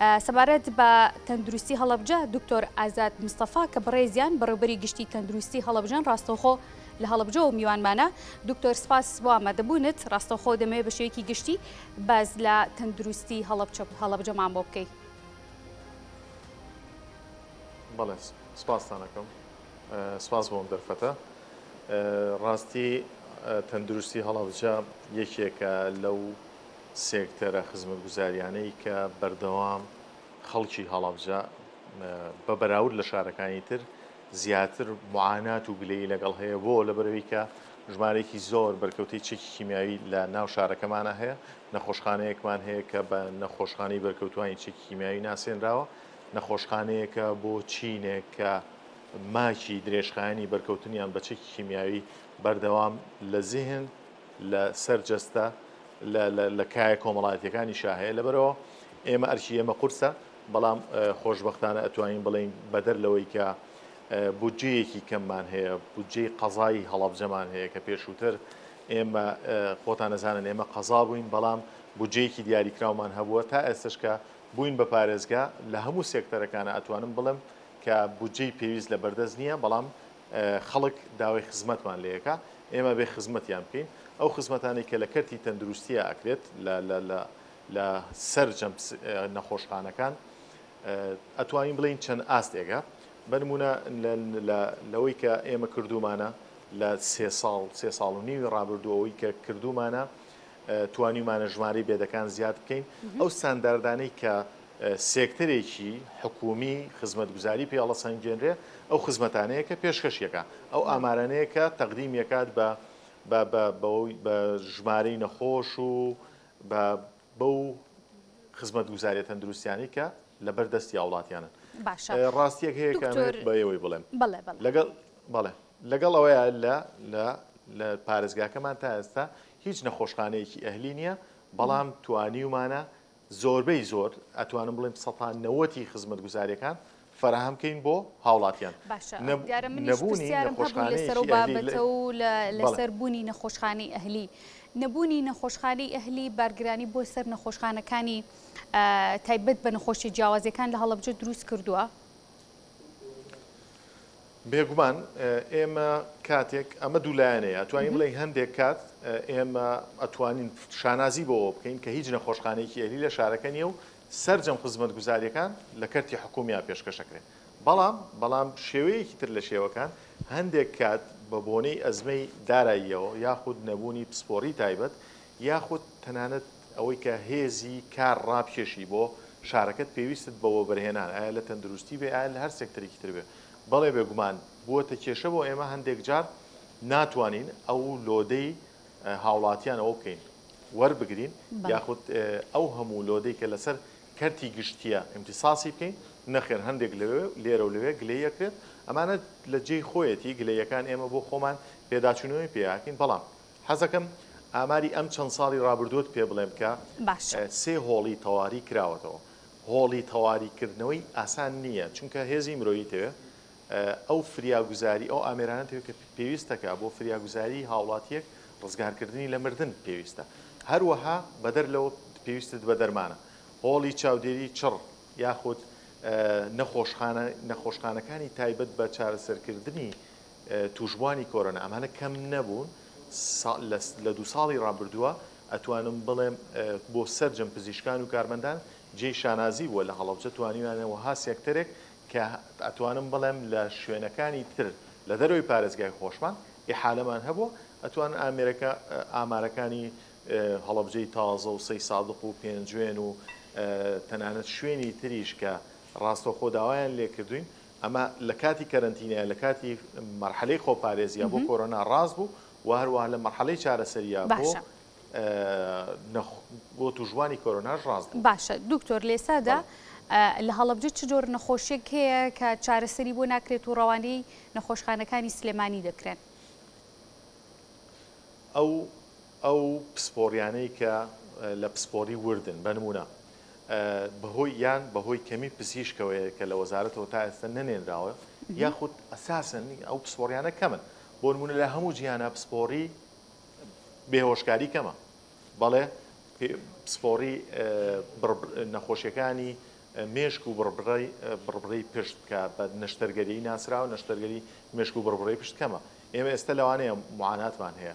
سەبارەت بە تەندروستی هەڵەبجە، دکتۆر ئازاد مستەفا کە بەڕێزیان بەڕێوبەری گشتی تەندروستی هەڵەبجەن ڕاستەوخۆ لە هەڵەبجەوە میوانمانە. دکتۆر سپاس بۆ ئامادەبوونت، ڕاستەوخۆ دەمەوێت بە شێوەیەکی گشتی باس لە تەندروستی هەڵەبجەمان بۆ بکەی. بەڵێ سپاستان ئەکەم، سپاس بۆ ئەم دەرفەتە. ڕاستی تەندروستی هەڵەبجە یەکێکە لەو سێکتەرە خزمەتگوزاریانەی کە بەردەوام خەڵکی هەڵەبجە بە بەراورد لە شارەکانی تر زیاتر معانات و گلەیی لەگەڵ هەیە بۆ لەبەرەوەی کە ژمارێکی زۆر بەرکەوتی چێکی کیمیاوی لە ناو شارەکەمانە هەیە نەخۆشخانەیەکمان هەیە کە بە نەخۆشخانەی بەرکەوتوانی چێکی کیمیاوی ناسێنراوە نەخۆشخانەیەکە بۆ چینێک کە ماکی درێژخایانی بەرکەوتنیان بە چێکی کیمیاوی بەردەوام لە زیهن لە سەر جەستە لە کایە کۆمەڵاتیەکانی شا هەیە لەبەرەوە ئێمە ئەرکی ئێمە قورسە بەڵام خۆشببختانە ئەتوانین بڵین بەدەر لەوەی کە بودجەیەکی کەممان هەیە بودجەی قەزایی هەڵبجەمان هەیە کە پێشووتر ئێمە خۆتان نەزانن ئێمە قەزا بووین بەڵام بودجەیەکی دیاریکراومان هەبووە تا ئێستشکە بووین بە پارێزگا لە هەموو سێکتەرەکانە ئەتوانم بڵم کە بودجەی پێویست لە بەردەست نییە بەڵام خەڵک داوای خزمەتمان لێکا ئێمە بێ خزمەتیان بکەین ئەو خزمەتانی کە لە کەرتی تەندروستیە ئەکرێت لە سەر جەم نەخۆشخانەکان ئەتوانین بڵین چەند ئاستێکە بەنمونە لەوەی کە ئێمە کردومانە لە سێ ساڵ سێ ساڵ و نیوی ڕابردووەوەی کە کردومانە توانیومانە ژمارەی بێدەکان زیاد بکەین، ئەو ستانداردانەی کە سێکتەرێکی حکوومی خزمەتگوزاری پێ هەڵەسەنگێنرێ ئەو خزمەتانەیە کە پێشکەشیەکە ئەو ئامارانەیە کە تەقدیمیەکات بە بە ژمارەی نەخۆش و بەو خزمەت گوزاریە تەندروستیانی کە لەبەر دەستی هاوڵاتیانن ڕاستیەک هەیە بەەوەی بڵێم لەگەڵ بەڵێ لەگەڵ ئەوەیە لە لە لە پارێزگاکەمان تا ئێستا هیچ نەخۆشخانەیەکی ئەهلی نییە، بەڵام توانیومانە زۆربەی زۆر، ئەتوانم بڵێم سەتا نەوەد ی خزمەتگوزارییەکان فەراهەم کەین بۆ هاوڵاتیان. باشە دیارە منیش پرسیارم هەبوو لەسەر ئەو بابەتە و لەسەر بوونی نەخۆشخانەی ئەهلی. نەبوونی نەخۆشخانەی ئەهلی بارگرانی بۆ سەر نەخۆشخانەکانی تایبەت بە نەخۆشییە جیاوازییەکان لە هەڵەبجە دروست کردووە؟ بێگومان ئێمە کاتێک ئەمە دوولایەنەیە ئەتوانین بڵێ هەندێک کات ئێمە ئەتوانین شانازی بەوە بکەین کە هیچ نەخۆشخانەیەکی ئەهلی لە شارەکە نیە و سرجەم خزمەت گوزاریەکان لە کەرتی حکومیان پێشکەشەکرێن بەڵام بەڵام شێوەیەکی تر لە شێوەکان هەندێک کات بە بۆنەی ئەزمەی داراییەوە یاخود نەبوونی پسپۆری تایبەت یاخود تەنانەت ئەوەی کە هێزی کار ڕابکێشی بۆ شارەکەت پێویستت بە وەبەرهێنان ئایا لە تەندروستی بێ ئایا لە هەر سێکتەرێکی تر بێ بەڵێ بێگومان بووەتە کێشە بۆ ئێمە هەندێک جار ناتوانین ئەو لۆدەی هاوڵاتیان ئەوە بکەین وەربگرین یاخود ئەو هەموو لۆدەی کە لەسەر کەرتی گشتیە ئیمتیساسی بکەین نەخێر هەندێک لەوێ لێرە و لەوێ گلەی ئەکرێت ئەمانە لە جێی خۆیەتی گلەیەکان ئێمە بۆ خۆمان پێداچوونەوەی پێیاکەین بەڵام حەزەکەم ئاماری ئەم چەند ساڵی ڕابردووت پێ بڵێم کە باشە. سێ هۆڵی تەواری کراوەتەوە. هۆڵی تەواری کردنەوەی ئاسان نییە چونکە هێزی مرۆیی تەوێ ئەو فریاگوزاری ئەو ئامێرانە تەوێ کە پێویستە کە بۆ فریاگوزاری هاوڵاتیەک ڕزگار کردنی لە مردن پێویستە هەروەها بەدەر لەوە پێویستت بە دەرمانە هۆڵی چاودێری چڕ یاخود نەخۆشخانە نەخۆشخانەکانی تایبەت بە چارەسەرکردنی توشبوانی کۆرۆنا ئەمانە کەم نەبوون لە دوو ساڵی ڕابردووە ئەتوانم بڵێم بۆ سەرجەم پزیشکان و کارمەندان جێی شانازی بووە لە هەڵەبجە توانیویانە وەها سێکتەرێک کە ئەتوانم بڵێم لە شوێنەکانی تر لە دەرەوەی پارێزگای خۆشمان ئیحالەمان هەبووە ئەتوان ئامێرەکە ئامارەکانی هەڵەبجەی تازە و سەی سادق و پێنجوێن و تەنانەت شوێنی تریش کە ڕاستەخۆ داوایان لێکردوین ئەمە لە کاتی کەرەنتینەیە لە کاتی مەرحەلەی خۆپارێزیە بۆ کۆرۆنا ڕاست بوو و هەروەها لە مەرحەلەی چارەسەریە بۆ باشە نەخ بۆ توژوانی کۆرۆناش ڕاست بوو. باشە دکتۆر لێسادا لە هەڵەبجە چ جۆر نەخۆشیێک هەیە کە چارەسەری بۆ ناکرێت و ڕەوانەی نەخۆشخانەکانی سلێمانی دەکرێن. ئەو ئەو پسپۆڕیانەی کە لە پسپۆڕی وردن بە نموونە بەهۆی یان بەهۆی کەمی پزیشکەوەیە کە لە وەزارەتەوە تا ئێستا نەنێنراوە یاخود ئەساسن ئەو پسپۆڕیانە کەمن بۆ نموونە لە هەموو جیهانە پسپۆڕی بێهۆشکاری کەمە بەڵێ پسپۆڕی نەخۆشیەکانی مێشک و بڕبڕی بڕبڕی پشت بکە بە نەشتەرگەری ناسراوە نەشتەرگەری مێشک و بڕبڕی پشت کەمە ئێمە ئێستا لەوانەیە معاناتمان هەیە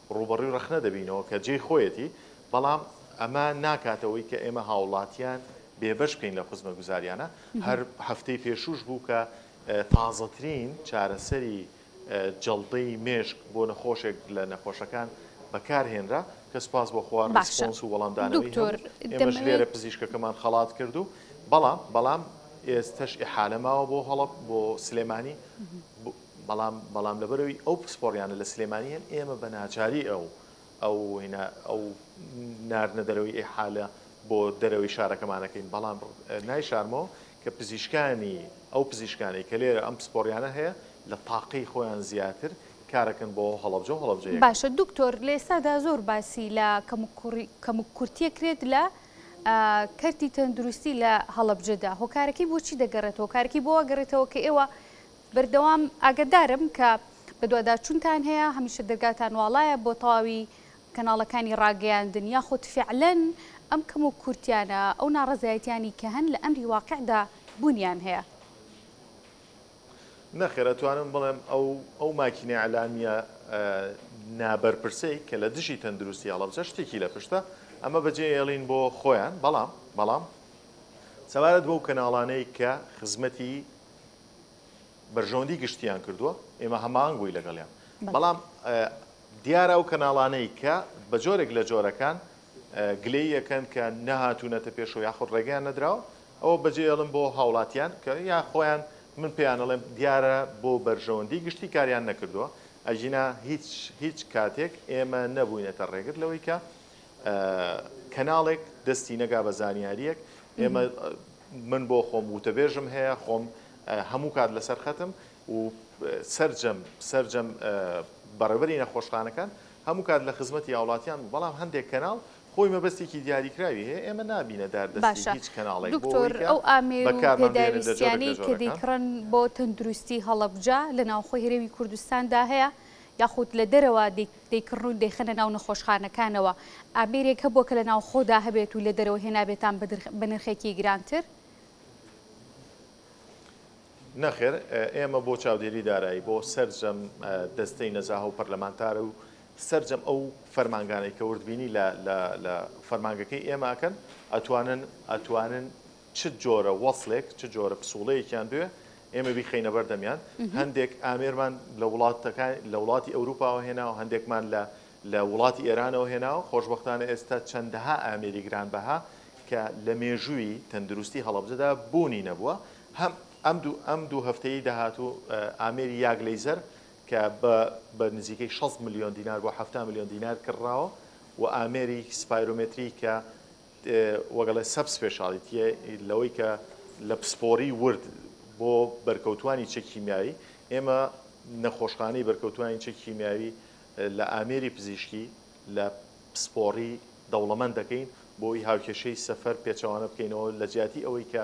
ڕووبەڕووی ڕەخنە دەبینەوە کە جێی خۆیەتی، بەڵام ئەمە ناکاتە ئەوەی کە ئێمە هاوڵاتیان بێبەش بکەین لە خزمەگوزاریانە، هەر هەفتەی پێشووش بوو کە تازەترین چارەسەری جەڵدەی مێشک بۆ نەخۆشێک لە نەخۆشەکان بەکارهێنرا کە سوپاس بۆ خوا ڕێسپۆنس و وەڵامدانەوەی هەبوو، ئێمەش لێرە پزیشکەکەمان خەڵات کرد و بەڵام بەڵام ئێستەش ئیحالە ماوە بۆ هەڵە بۆ سلێمانی. بەڵام بەڵام لەبەرەوی ئەو پسپۆڕیانە لە سلێمانی هەن ئێمە بە ناچاری ئەو ئەو هینا ئەو ناردنە دەرەوەی ئیحالە بۆ دەرەوەی شارەکەمانەکەین بەڵام نای شارمەوە کە پزیشکانی ئەو پزیشکانی کە لێرە ئەم پسپۆریانە هەیە لە تاقی خۆیان زیاتر کارەکەن بۆ هەڵەبجە و هەڵەبجە باشە دکتۆر لە ئێستادا زۆر باسی لە کەم کورتیە کرێت لە کەرتی تەندروستی لە هەڵەبجەدا هۆکارەکەی بۆچی دەگەڕێتەوە کارەکەی بۆ گەڕێتەوە کە ئێوە بەردەوام ئاگەدارم کە بەدواداچونتان هەیە هەمیشە دەرگاتان واڵایە بۆ تەواوی کەناڵەکانی ڕاگەیاندن یاخود فعلەن ئەم کەم و کورتیانە ئەو ناڕەزایەتیانی کە هەن لە ئەمری واقعدا بونیان هەیە. نەخێر ئەتوانم بڵێم ئەو ئەو ماکینە ئیعلامیە نا بەرپرسەی کە لە دژی تەندروستی هەڵەبجە شتێکی لە پشتە ئەمە بە جێ ئێڵین بۆ خۆیان بەڵام بەڵام سەبارەت بەو کەناڵانەی کە خزمەتی بەرژەوەندی گشتیان کردووە ئێمە هەماهەنگ بووی لەگەڵیان بەڵام دیارە ئەو کەناڵانەی کە بە جۆرێک لە جۆرەکان گلەی یەکەن کە نەهاتوونەتە پێشەوە یاخود ڕێگەیان نەدراوە ئەوە بەجێڵم بۆ هاوڵاتیان کە یا خۆیان من پێیانەڵێم دیارە بۆ بەرژەوەندی گشتی کاریان نەکردووە ئەجینا هیچ هیچ کاتێک ئێمە نەبووینەتە ڕێگر لەوەی کە کەناڵێک دەستی نەگا بە زانیاریەک ئێمە من بۆ خۆم وتەبێژم هەیە، خۆم هەموو کات لەسەر خەتم و سەرجەم سەرجەم بەڕێوبەری نەخۆشخانەکان هەموو کات لە خزمەتی هاوڵاتیان بوو، بەڵام هەندێک کەناڵ خۆی مەبەستێکی دیاریکراوی هەیە، ئێمە نابینە داردەستی هیچ کەناڵێک بۆ ئەوەی کە بەکارمان بێنن لە جۆرێک لە جۆرەکان. دکتۆر، ئەو ئامێر و پێداویستییانەی کە دەیکڕن بۆ تەندروستی هەڵەبجە لە ناوخۆی هەرێمی کوردستاندا هەیە، یاخود لە دەرەوە دەیکڕن و دەیخەنە ناو نەخۆشخانەکانەوە، ئامێرێک هەبووە کە لە ناوخۆدا هەبێت و لە دەرەوە هێنابێتان بە نرخێکی گرانتر؟ نەخێر، ئێمە بۆ چاودێری دارایی بۆ سەرجەم دەستەی نەزاهە و پەرلەمانتار و سەرجەم ئەو فەرمانگانەی کە وردبینی لە فەرمانگەکەی ئێمە ئەکەن ئەتوانن چ جۆرە وەسڵێک، چ جۆرە پسوڵەیەکیان بوێ، ئێمە بیخەینە بەر دەمیان. هەندێک ئامێرمان لە وڵاتەکان، لە وڵاتی ئەوروپاوە هێناوە، هەندێکمان لە لە وڵاتی ئێرانەوە هێناوە. خۆشبەختانە ئێستا چەندەها ئامێری گرانبەها کە لە مێژووی تەندروستی هەڵەبجەدا بوونی نەبووە، هەم ئەم دوو ئەم دوو هەفتەی داهاتوو ئامێری یاگ لەیزەر کە بە بە نزیکەی شەست ملیۆن دینار بۆ حەفتا ملیۆن دینار کڕراوە و ئامێری سپایرۆمێتری کە وەگەڵێ سەب سپێشاڵیتیە لەوەی کە لە پسپۆری ورد بۆ بەرکەوتوانی چەکی کیمیاوی ئێمە نەخۆشخانەی بەرکەوتوانی چەکی کیمیاوی لە ئامێری پزیشکی لە پسپۆری دەوڵەمەند دەکەین بۆی هاوکێشەی سەفەر پێچەوانە بکەینەوە لە جیاتی ئەوەی کە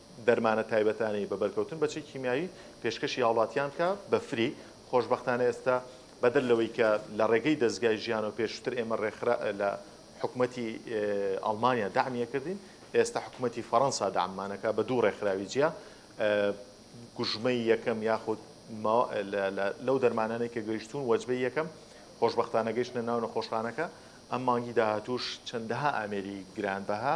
دەرمانە تایبەتانەی بە بەرکەوتن بە چەکی کیمیاوی پێشکەشی هاوڵاتیان بکا بە فری، خۆشبەختانە ئێستا بەدەر لەوەی کە لە ڕێگەی دەزگای ژیانەوە پێشوتر ئێمە ڕێکخرا لە حکومەتی ئەڵمانیا دەعمی ئەکردین ئێستا حکومەتی فەرەنسا دەعممان ئەکا بە دوو ڕێکخراوی جیا گوژمەی یەکەم یاخود لەو دەرمانانەی کە گەیشتوون وەجبەی یەکەم خۆشببختانە گەیشتە ناو نەخۆشخانەکە ئەم مانگی داهاتوش چەندەها ئامێری گرانبەها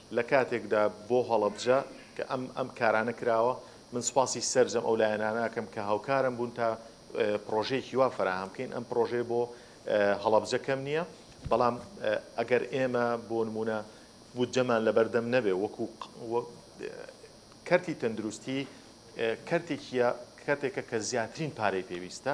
لە کاتێکدا بۆ هەڵەبجە کە ئەم ئەم کارانە کراوە، من سوپاسی سەرجەم ئەو لایەنانە ئەکەم کە هاوکارم بوون تا پڕۆژەیەکی وا فەراهەم بکەین، ئەم پڕۆژەیە بۆ هەڵەبجە کەم نییە، بەڵام ئەگەر ئێمە بۆ نموونە بودجەمان لەبەردەم نەبێ وەکوو کەرتی تەندروستی کەرتێکییە کەرتێکە کە زیاترین پارەی پێویستە،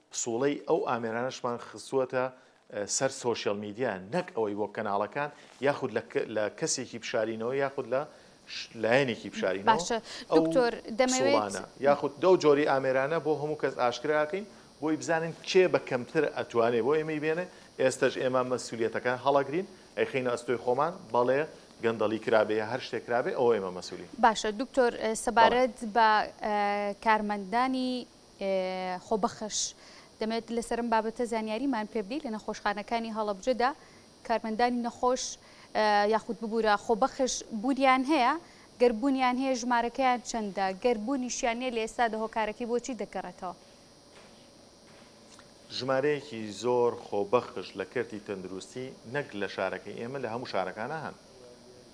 سوڵەی ئەو ئامێرانەشمان خستووەتە سەر سۆشیال میدیا نەک ئەوەی بۆ کەناڵەکان یاخود لە کەسێکی بشارینەوە یاخود لە لایەنێکی بشارینەوەکتۆر دەمەوانە یاخود دەو جۆری ئامێرانە بۆ هەموو کەس ئاشکراکەین بۆی بزانین کێ بە کەمتر ئەتوانێ بۆ ئێمەی بێنێ ئێستش ئێمە مەسوولەتەکان هەڵەگرین ئەیخینە ئەستۆی خۆمان بەڵێ گەندەڵی کرابێ هەر شتێک کرابێ ئەوە ئێمە مەسوولی باشە دکتۆر سەبارەت بە کارمەندانی خۆبەخش، دەمەوێت لەسەر ئەم بابەتە زانیاریمان پێ بدەیت، لە نەخۆشخانەکانی هەڵەبجەدا کارمەندانی نەخۆش یاخود ببوورە خۆبەخش بوونیان هەیە؟ گەر بوونیان هەیە ژمارەکەیان چەندە؟ گەر بوونیشیان نییە لە ئێستادا هۆکارەکەی بۆچی دەگەڕێتەوە؟ ژمارەیەکی زۆر خۆبەخش لە کەرتی تەندروستی نەک لە شارەکەی ئێمە لە هەموو شارەکانا هەن.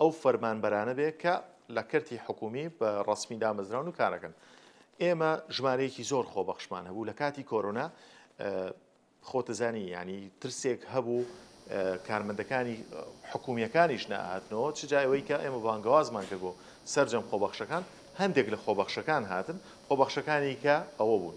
ئەو فەرمانبەرانە بێ کە لە کەرتی حکومی بە ڕسمی دامەزراون و کارەکەن ئێمە ژمارەیەکی زۆر خۆبەخشمان هەبوو لە کاتی کۆرۆنا خۆتەزانی ینی ترسێک هەبوو کارمەندەکانی حکومیەکانیش نەهاتنەوە چ جایەوەی کە ئێمە بانگەوازمان کرد بۆ سرجەم خۆبەخشەکان هەندێک لە خۆبەخشەکان هاتن خۆبەخشەکانی کە ئەوە بوون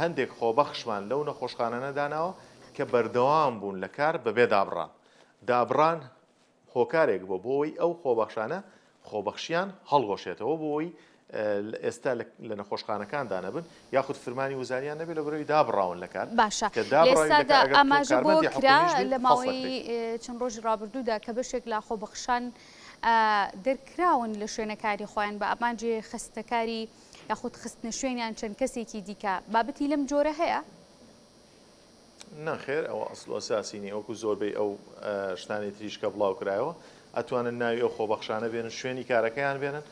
هەندێک خۆبەخشمان لەو نەخۆشخانانە داناوە کە بەردەوام بوون لە کار بەبێ دابڕان. دابڕان هۆکارێک بووە بۆ ئەوەی ئەو خۆبەخشانە خۆبەخشیان هەڵوەشێتەوە بۆ ئەوەی ئێستا لە نەخۆشخانەکاندا نەبن یاخود فرمانی وزاریان نەبێت لە بەرەوەی دابڕاون لە کار باشە کە دابڕاوی لە کار ئەگەر تو ئاماژە بۆ کارمەندی کرا حکومیش بیت لە هەڵسەکرێت. ماوەی چەند ڕۆژی ڕابردوودا کە بەشێک لە خۆبەخشان ئا، دەرکراون لە شوێنەکانی خۆیان بە ئامانجی خستنەکاری یاخود خستنەشوێنیان چەند کەسێکی دیکە بابەتی لەم جۆرە هەیە؟ نەخێر ئەوە ئەسڵ و ئەساسی نیە، وەکو زۆربەی ئەو شتانی تریش کە بڵاو کرایەوە، ئەتوانن ناوی ئەو خۆبەخشانە بێنن شوێنی کارەکەیان بێنن،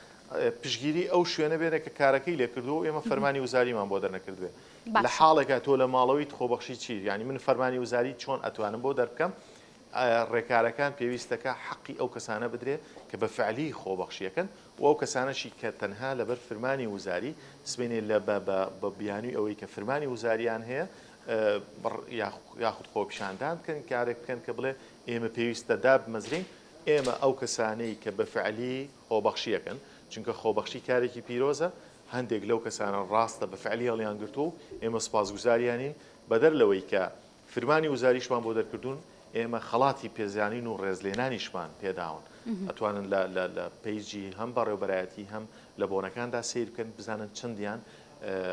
پشگیری ئەو شوێنە بێنێ کە کارەکەی لێ کردووە و ئێمە فەرمانی وزاریمان بۆ دەرنەکردبێ لە حاڵێکا تۆ لە ماڵەوەیت خۆبەخشی چی یانی من فەرمانی وزاری چۆن ئەتوانم بۆ دەربکەم ئایا ڕێکارەکان پێویستەکە حەقی ئەو کەسانە بدرێت کە بە فعلی خۆبەخشیەکەن و ئەو کەسانەشی کە تەنها لەبەر فرمانی وزاری سبەینێ لە بە بە بە بیانوی ئەوەی کە فرمانی وزاریان هەیە بڕ یاخود خۆپیشاندان بکەن کارێک بکەن کە بڵێ ئێمە پێویستە دابمەزرێن ئێمە ئەو کەسانەی کە بە فعلی خۆبەخشیەکەن چونکە خۆبەخشی کارێکی پیرۆزە هەندێک لەو کەسانە ڕاستە بە فعلی هەڵیانگرتووە و ئێمە سوپاسگوزاریانین بەدەر لەوەی کە فرمانی وزاریشمان بۆ دەرکردوون ئێمە خەڵاتی پێزانین و ڕێزلێنانیشمان پێداون ئەتوانن لە پەیجی هەم بەڕێوبەرایەتی هەم لە بۆنەکاندا سیر بکەن بزانن چەندیان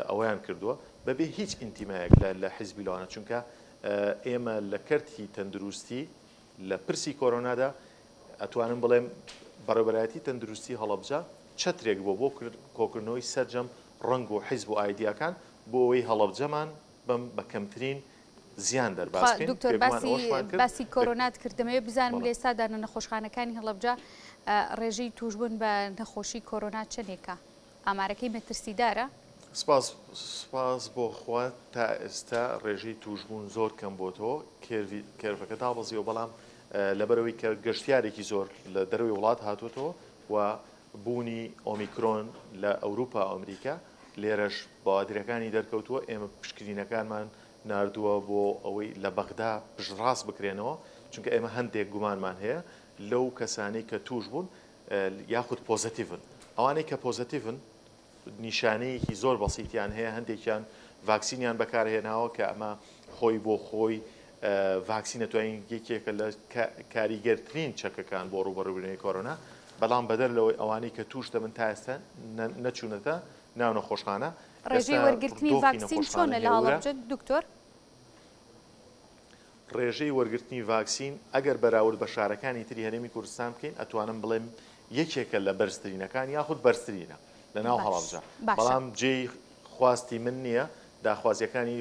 ئەویان کردووە بەبێ هیچ ئینتیمایەک لە حیزبی لەوانە چونکە ئێمە لە کەرتی تەندروستی لە پرسی کۆرۆنادا ئەتوانم بڵێم بەڕێبەرایەتی تەندروستی هەڵەبجە چەترێک بۆ بۆ کۆکردنەوەی سەرجەم ڕنگ و حیزب و ئایدیاکان بۆ ئەوەی هەڵەبجەمان بم بە کەمترین زیان دەرباز بکەین. دکتۆر باسی کۆرۆنات کرد دەمەوێت بزانم لە ئێستادا لە نەخۆشخانەکانی هەڵەبجە ڕێژەی تووشبوون بە نەخۆشی کۆرۆنا چەندێکە؟ ئامارەکەی مەترسیدارە؟ سپاس سپاس بۆ خوا تا ئێستا ڕێژەی تووشبوون زۆر کەم بۆتەوە کێرڤەکە دابەزیەوە بەڵام لەبەرەوەی کە گەشتیارێکی زۆر لە دەروی وڵات هاتوتەوە و بوونی ئۆمیکرۆن لە ئەوروپا ئەمریکا لێرەش بوادرەکانی دەرکەوتووە، ئێمە پشکنینەکانمان ناردووە بۆ ئەوەی لە بەغدا پشتڕاست بکرێنەوە، چونکە ئێمە هەندێک گومانمان هەیە لەو کەسانەی کە تووشبوون یاخود پۆزەتیڤن، ئەوانەی کە پۆزەتیڤن نیشانەیەکی زۆر بەسیتیان هەیە، هەندێکیان ڤاکسینیان بەکارهێناوە کە ئەمە خۆی بۆ خۆی ڤاکسینە توانیوی یەکێکە لە کاریگەرترین چەکەکان بۆ ڕووبەڕووبوونەوەی کۆرۆنا، بەڵام بەدەر لەوەی ئەوانەی کە تووش دەبن تا ئێستا نەچوونەتە ناو نەخۆشخانە، ڕێژەی وەرگرتنی ڤاکسین چۆنە لە هەڵەبجە دکتۆر؟ ڕێژەی وەرگرتنی ڤاکسین ئەگەر بەراورد بە شارەکانی تری هەرێمی کوردستان بکەین ئەتوانم بڵێم یەکێکە لە بەرزترینەکان یاخود بەرزترینە لە ناو هەڵەبجە، بەڵام جێی خواستی من نییە، داخوازییەکانی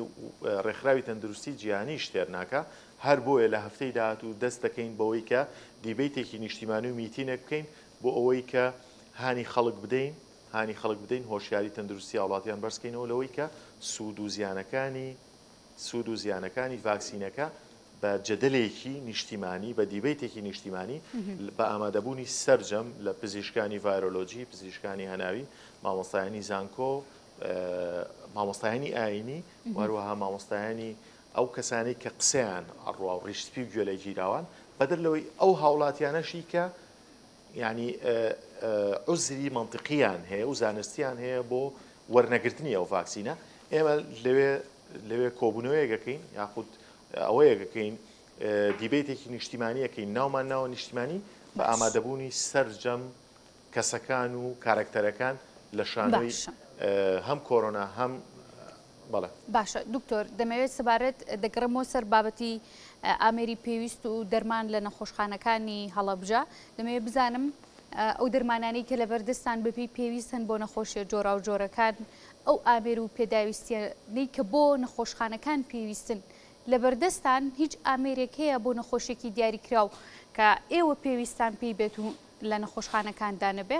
رێکخراوی تەندروستی جیهانیش تێر ناکا، هەر بۆیە لە هەفتەی داهاتوو دەست دەکەین بەوەی کە دیبەیتێکی نیشتیمانی و میتینێک بکەین بۆ ئەوەی کە هانی خەڵک بدەین هانی خەڵک بدەین هۆشیاری تەندروستی هاوڵاتیان بەرز کەینەوە لەوەی کە سوود و زیانەکانی سوود و زیانەکانی ڤاکسینەکە بە جەدەلێکی نیشتیمانی، بە دیبەیتێکی نیشتیمانی، بە ئامادەبوونی سەرجەم لە پزیشکانی ڤایرۆلۆجی، پزیشکانی هەناوی، مامۆستایانی زانکۆ، مامۆستایانی ئاینی، وەروەها مامۆستایانی ئەو کەسانی کە قسەیان ئەڕوا و ڕیشسپی و گوێ لێگیراوان، بەدەر لەوەی ئەو هاوڵاتیانەشی کە یەعنی عوزری مەنتقییان هەیە و زانستییان هەیە بۆ وەرنەگرتنی ئەو ڤاکسینە، ئێمە لەوێ لەوێ کۆبوونەوەیەک ئەکەین یاخود ئەوەیەک ئەکەین دیبەیتێکی نیشتیمانی ئەکەین ناومان ناوە نیشتیمانی بە ئامادەبوونی سەرجەم کەسەکان و کارەکتەرەکان لە شانۆی هەم کۆرۆنا هەم بەڵێ. باشە دکتۆر دەمەوێت سەبارەت دەگەڕێمەوە سەر بابەتی ئامێری پێویست و دەرمان لە نەخۆشخانەکانی هەڵەبجە دەمەوێت بزانم ئەو دەرمانانەی کە لەبەردەستان بەپی پێویستن بۆ نەخۆشیە جۆرا و جۆرەکان ئەو ئامێر و پێداویستیانەی کە بۆ نەخۆشخانەکان پێویستن لەبەردەستان هیچ ئامێرێک هەیە بۆ نەخۆشیێکی دیاریکراو کە ئێوە پێویستان پێی بێت و لە نەخۆشخانەکان دانەبێ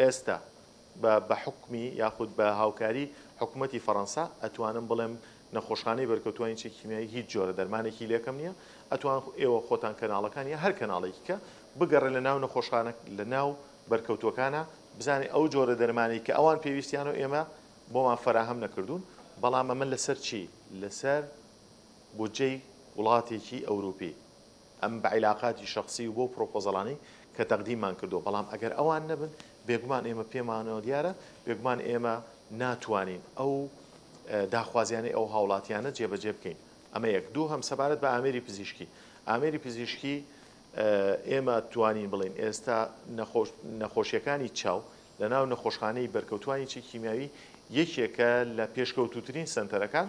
ئێستا بە بە حوکمی یاخود بە هاوکاری حکومەتی فەڕەنسا ئەتوانم بڵێم نەخۆشخانەی بەرکەوتوانی چەکی کیمیایی هیچ جۆرە دەرمانێکی لەکەم نییە ئەتوان ئێوە خۆتان کەناڵەکان یا هەر کەناڵێکی کە بگەڕێ لە ناو نەخۆشخانە لە ناو بەرکەوتوەکانە بزانێ ئەو جۆرە دەرمانەی کە ئەوان پێویستیانە ئێمە بۆمان فەراهەم نەکردوون بەڵام ئەمە لەسەر چی لەسەر بودجەی وڵاتێکی ئەوروپی. ئەم بە عیلاقاتی شەخسی و بەو پرۆپۆزەڵانەی کە تەقدیممان کردووە، بەڵام ئەگەر ئەوان نەبن، بێگومان ئێمە پێمانەوە دیارە، بێگومان ئێمە ناتوانین ئەو داخوازیانەی ئەو هاوڵاتیانە جێبەجێ بکەین. ئەمە یەک. دووهەم سەبارەت بە ئامێری پزیشکی، ئامێری پزیشکی ئێمە توانین بڵێین ئێستا نەخۆشیەکانی چاو لە ناو نەخۆشخانەی بەرکەوتوانی چی کیمیاوی یەکێکە لە پێشکەوتوترین سەنتەرەکان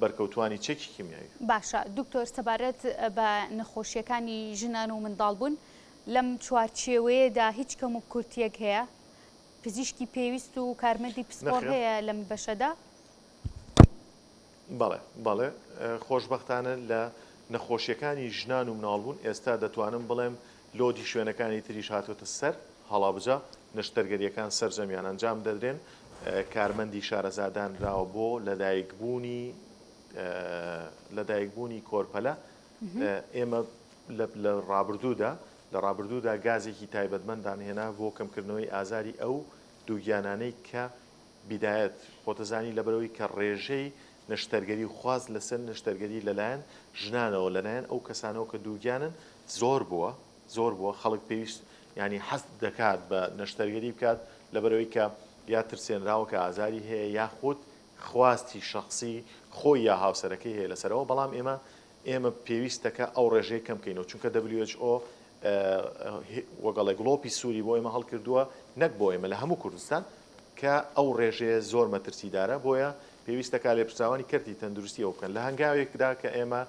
بەرکەوتوانی چەکی کیمیاوی. باشە دکتۆر سەبارەت بە نەخۆشیەکانی ژنان و منداڵبون لەم چوارچێوەیەدا هیچ کەم و کورتیەک هەیە؟ پزیشکی پێویست و کارمەندی پسپۆڕ هەیە لەم بەشەدا؟ بەڵێ بەڵێ خۆشبەختانە لە نەخۆشیەکانی ژنان و مناڵبون ئێستا دەتوانم بڵێم لۆدی شوێنەکانی تریش هاتۆتە سەر هەڵەبجە، نەشتەرگەرییەکان سەرجەمیان ئەنجام دەدرێن، کارمەندی شارەزا دانراوە بۆ لەدایکبوونی لەدایکبوونی کۆرپەلە، ئێمە لە ڕابردوودا لە ڕابردوودا گازێکی تایبەتمەندان هێنا بۆ کەمکردنەوەی ئازاری ئەو دووگیانانەی کە بیدایەت، خۆتزانی لەبەرئەوەی کە ڕێژەی نەشتەرگەری و خواست لەسەر نەشتەرگەری لەلایەن ژنانەوە، لەلایەن ئەو کەسانەوە کە دووگیانن زۆر بووە، زۆر بووە، خەڵک پێویست یانی حەز دەکات بە نەشتەرگەری بکات لەبەرئەوەی کە یا ترسێنراوە کە ئازاری هەیە یاخود خواستی شەخسی خۆی یا هاوسەرەکەی هەیە لەسەرەوە، بەڵام ئێمە ئێمە پێویستەکە ئەو ڕێژەیە کەم کەینەوە چونکە who وەگەڵێ گڵۆپی سوری بۆ ئێمە هەڵکردووە نەک بۆ ئێمە لە هەموو کوردستان کە ئەو ڕێژەیە زۆر مەترسیدارە بۆیە پێویستەکە لێپرسراوانی کەرتی تەندروستی ئەو بکەن لە هەنگاوێکدا کە ئێمە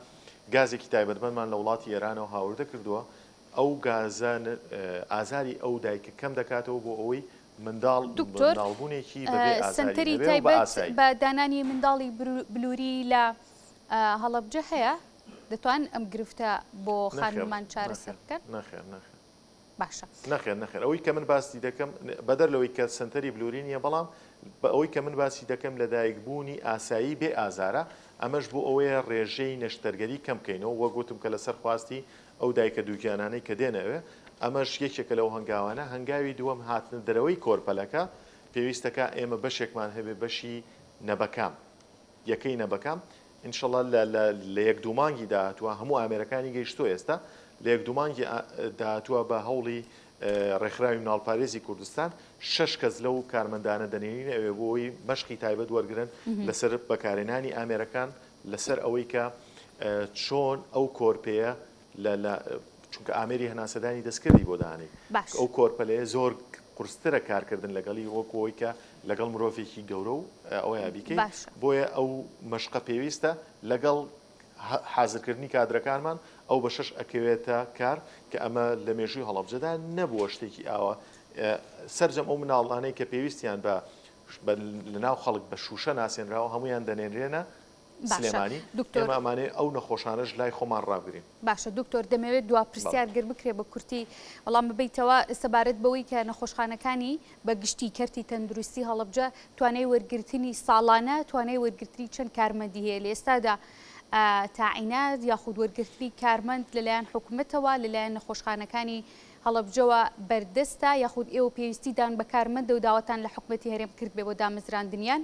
گازێکی تایبەتمەندمان لە وڵاتی ئێرانەوە هاوردە کردووە ئەو گازە ئازاری ئەو دایکە کەم دەکاتەوە بۆ ئەوەی منداڵ دکتۆر ناڵبوونێکی سنتەری تایبەت بە دانانی منداڵی بلووری لە هەڵەبجە هەیە دەتوان ئەم گرفتە بۆ خانممان چارەسەر بکەن؟ نەخێر نەخێر. باشە نەخێر نەخێر ئەوەی کە من باسی دەکەم بەدەر لەوەی کە سنتەری بلووری نییە بەڵام بە ئەوەی کە من باسی دەکەم لە دایکبوونی ئاسایی بێ ئازارە ئەمەش بۆ ئەوەیە ڕێژەی نەشتەرگەری کەم بکەینەوە وەک وتم کە لەسەر خواستی ئەو دایکە دووگیانانەی کە دێنە ئەوێ ئەمەش یەکێکە لەو هەنگاوانە هەنگاوی دووەم هاتنە دەرەوەی کۆرپەلەکە پێویستەکە ئێمە بەشێکمان هەبێ بەشی نەبەکام یەکەی نەبەکە ان شاء اللە لە لە لە یەک دوو مانگی داهاتووە هەموو ئامێرەکانی گەیشتووە ئێستا لە یەک دوو مانگی داهاتووە بە هەوڵی ڕێکخراوی مناڵپارێزی کوردستان شش کەس لەو کارمەندانە دەنێنین ئەوێ بۆی مەشقی تایبەت وەرگن لەسەر بەکارێنانی ئامێرەکان لەسەر ئەوەی کە چۆن ئەو کۆرپەیە لە لە چونکە ئامێری هەناسەدانی دەستکردی بۆ دانێی باش. ئەو کۆرپەلەیە زۆر قورسترە کارکردن لەگەڵی وەکو ئەوەی کە لەگەڵ مرۆڤێکی گەورە و ئەوەیە بیکەی باشە. بۆیە ئەو مەشقە پێویستە لەگەڵ ح- حازرکردنی کادرەکانمان ئەو بەشەش ئەکەوێتە کار کە ئەمە لە مێژووی هەڵەبجەدا نەبووە شتێکی ئاوا ئ، سەرجەم ئەو مناڵانەی کە پێویستیان بە ش- بە لەناو خەڵک بە شووشە ناسێنراوە هەموویان دەنێنرێنە سلێمانی ئێمە ئەمانەی ئەو نەخۆشانەش لای خۆمان ڕابگرین باشە دکتۆر دەمەوێت دو پرسیار گەر بکرێ بە کورتی وەڵام ببیتەوە سەبارەت بەوەی کە نەخۆشخانەکانی بە گشتی کەرتی تەندروستی هەڵبجە توانای وەرگرتنی ساڵانە توانای وەرگرتنی چەند کارمەندی هەیە لە ئێستادا تاعینات یاخود وەرگرتنی کارمەند لەلایەن حکوومەتەوە لەلایەن نەخۆشخانەکانی هەڵبجەوە بەردەستە یاخود ئێوە پێویستیدان بە کارمەندە و داوەتان لە حکوومەتتی هەرێم کرد بێ بۆ دامەزراندنیان؟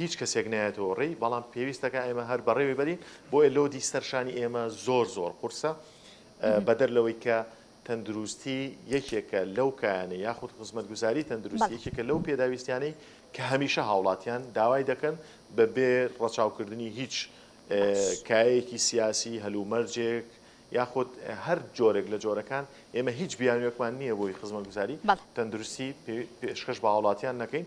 هیچ کەسێک نایەتەوە ڕێی بەڵام پێویستەکە ئێمە هەر بەڕێوەی بەرین بۆیە لۆدی سەرشانی ئێمە زۆر زۆر قورسە بەدەر لەوەی کە تەندروستی یەکێکە لەو کایانە یاخود خزمەتگوزاری تەندروستی یەکێکە لەو پێداویستیانەی کە هەمیشە هاوڵاتیان داوای دەکەن بە بێ ڕەچاوکردنی هیچ کایەکی سیاسی هەلومەرجێک یاخود هەر جۆرێک لە جۆرەکان ئێمە هیچ بیانوێکمان نییە بۆی خزمەتگوزاری تەندروستی پێشکەش بە هاوڵاتیان نەکەین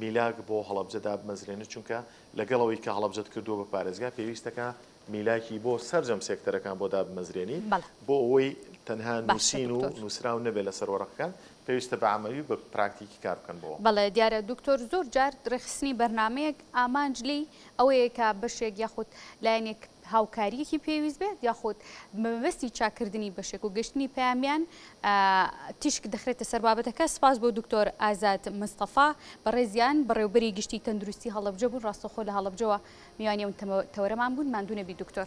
میلاک بۆ هەڵەبجە دابمەزرێنن، چونکە لەگەڵ ئەوەی کە هەڵەبجەت کردووە بە پارێزگا، پێویستەکە میلاکی بۆ سەرجەم سێکتەرەکان بۆ دابمەزرێنی، بۆ ئەوەی تەنها نووسین و نووسراو نەبێت لەسەر وەرەقەکان، پێویستە بە عەمەلی و بە پراکتیکی کار بکەن بۆ. بەڵێ دیارە دکتۆر زۆر جار ڕێکخستنی بەرنامەیەک ئامانج لێی ئەوەیە کە بەشێک یاخود لایەنێک. هاوکارییەکی پێویست بێت یاخود بە مەبەستی چاککردنی بەشێک و گەشتنی پەیامیان تیشک دەخرێتە سەر بابەتەکە سپاس بۆ دکتۆر ئازاد مستەفا بەڕێزیان بەڕێوبەری گشتی تەندروستی هەڵەبجە بوون ڕاستەخۆ لە هەڵەبجەوە میوانی ئەم تەمە تەوەرەمان بوون ماندوو نەبی دکتۆر.